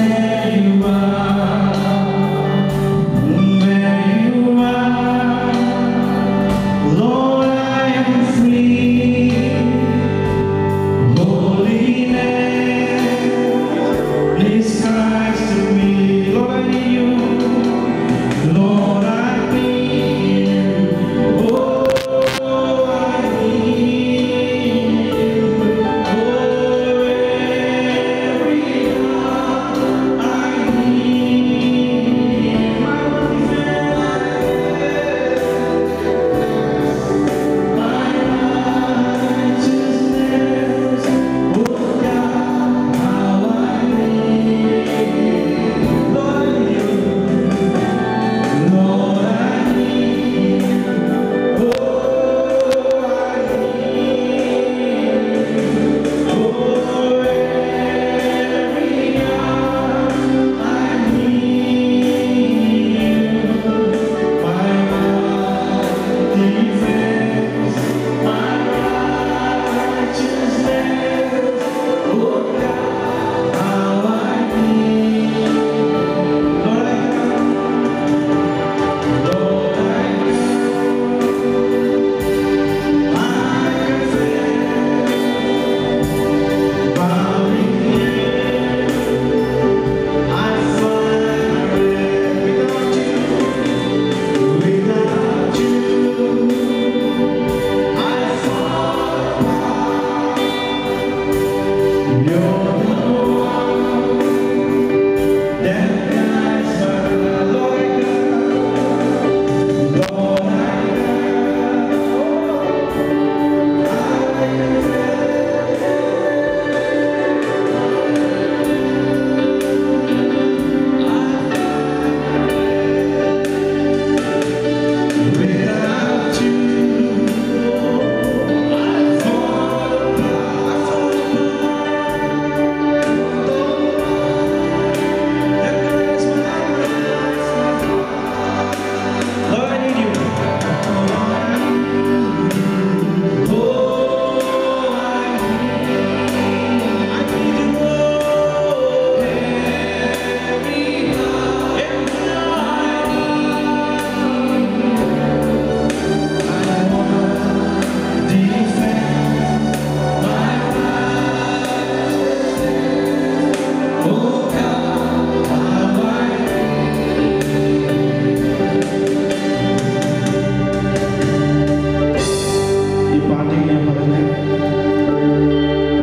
Emmanuel.